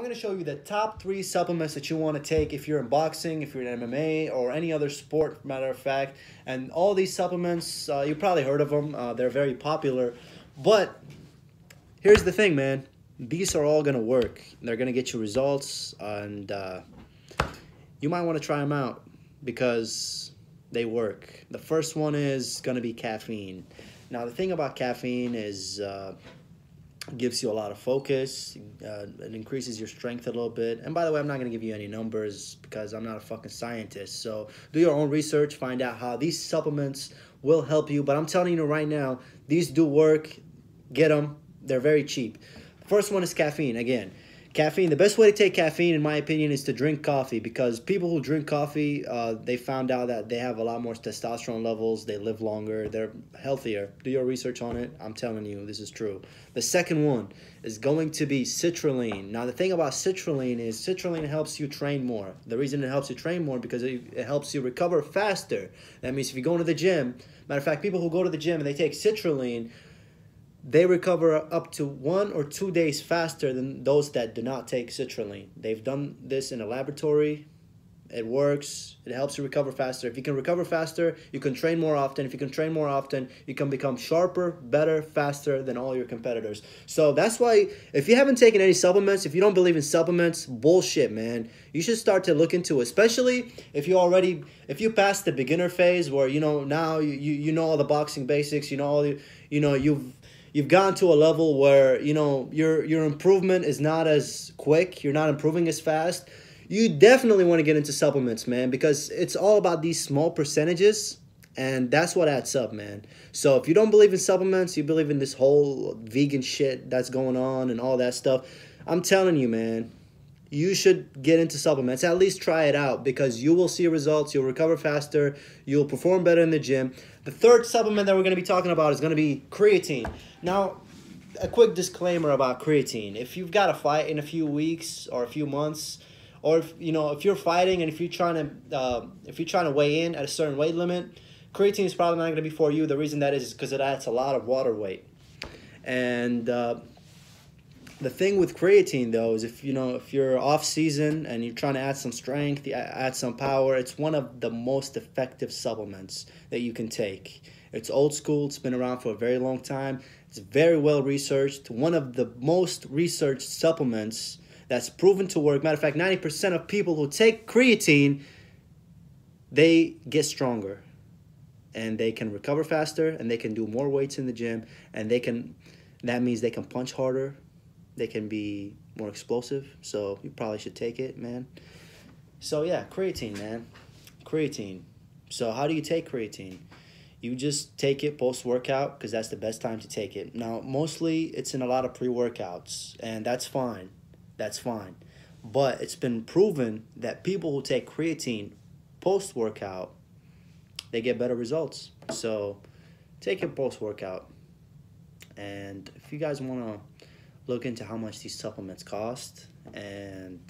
I'm going to show you the top three supplements that you want to take if you're in boxing, if you're in MMA, or any other sport, matter of fact. And all these supplements, uh, you probably heard of them. Uh, they're very popular. But here's the thing, man. These are all going to work. They're going to get you results. And uh, you might want to try them out because they work. The first one is going to be caffeine. Now, the thing about caffeine is uh, gives you a lot of focus. Uh, it increases your strength a little bit. And by the way, I'm not going to give you any numbers because I'm not a fucking scientist. So do your own research, find out how these supplements will help you. But I'm telling you right now, these do work. Get them. They're very cheap. First one is caffeine. Again, Caffeine, the best way to take caffeine, in my opinion, is to drink coffee because people who drink coffee, uh, they found out that they have a lot more testosterone levels, they live longer, they're healthier. Do your research on it. I'm telling you, this is true. The second one is going to be citrulline. Now, the thing about citrulline is citrulline helps you train more. The reason it helps you train more because it, it helps you recover faster. That means if you go to the gym, matter of fact, people who go to the gym and they take citrulline, they recover up to one or two days faster than those that do not take citrulline. They've done this in a laboratory. It works. It helps you recover faster. If you can recover faster, you can train more often. If you can train more often, you can become sharper, better, faster than all your competitors. So that's why if you haven't taken any supplements, if you don't believe in supplements, bullshit, man. You should start to look into it, especially if you already if you passed the beginner phase where you know now you, you, you know all the boxing basics, you know all the, you know you've you've gotten to a level where you know your your improvement is not as quick you're not improving as fast you definitely want to get into supplements man because it's all about these small percentages and that's what adds up man. So if you don't believe in supplements you believe in this whole vegan shit that's going on and all that stuff i'm telling you man you should get into supplements. At least try it out because you will see results. You'll recover faster. You'll perform better in the gym. The third supplement that we're going to be talking about is going to be creatine. Now, a quick disclaimer about creatine. If you've got a fight in a few weeks or a few months, or if you know if you're fighting and if you're trying to uh, if you're trying to weigh in at a certain weight limit, creatine is probably not going to be for you. The reason that is because it adds a lot of water weight, and uh, the thing with creatine though is if you know if you're off season and you're trying to add some strength add some power it's one of the most effective supplements that you can take. It's old school. It's been around for a very long time. It's very well researched. One of the most researched supplements that's proven to work. Matter of fact 90% of people who take creatine they get stronger. And they can recover faster and they can do more weights in the gym and they can that means they can punch harder they can be more explosive. So you probably should take it, man. So yeah, creatine, man. Creatine. So how do you take creatine? You just take it post workout because that's the best time to take it. Now, mostly it's in a lot of pre workouts, and that's fine. That's fine. But it's been proven that people who take creatine post workout, they get better results. So take it post workout. And if you guys want to look into how much these supplements cost and,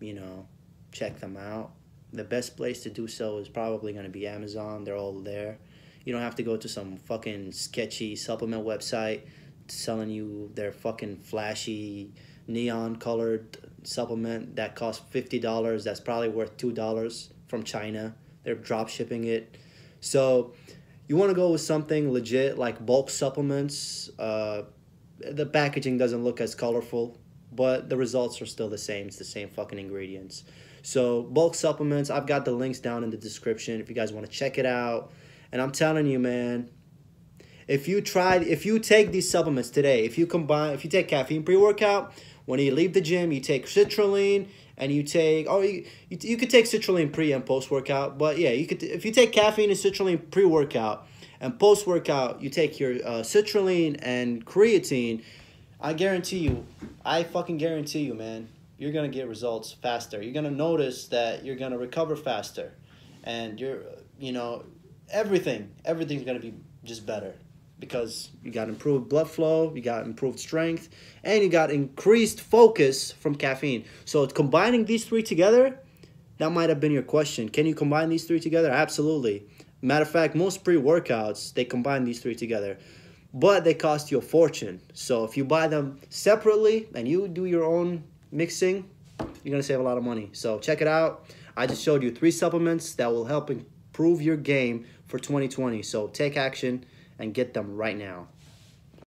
you know, check them out. The best place to do so is probably going to be Amazon. They're all there. You don't have to go to some fucking sketchy supplement website selling you their fucking flashy neon colored supplement that costs $50 that's probably worth $2 from China. They're drop shipping it. So, you want to go with something legit like bulk supplements, uh, the packaging doesn't look as colorful, but the results are still the same. It's the same fucking ingredients. So bulk supplements, I've got the links down in the description if you guys want to check it out. And I'm telling you, man, if you try, if you take these supplements today, if you combine, if you take caffeine pre-workout, when you leave the gym, you take citrulline and you take, oh, you, you, you could take citrulline pre and post-workout, but yeah, you could, if you take caffeine and citrulline pre-workout, and post workout, you take your uh, citrulline and creatine. I guarantee you, I fucking guarantee you, man, you're gonna get results faster. You're gonna notice that you're gonna recover faster, and you're, you know, everything, everything's gonna be just better because you got improved blood flow, you got improved strength, and you got increased focus from caffeine. So combining these three together, that might have been your question. Can you combine these three together? Absolutely. Matter of fact, most pre-workouts, they combine these three together. But they cost you a fortune. So if you buy them separately and you do your own mixing, you're gonna save a lot of money. So check it out. I just showed you three supplements that will help improve your game for 2020. So take action and get them right now.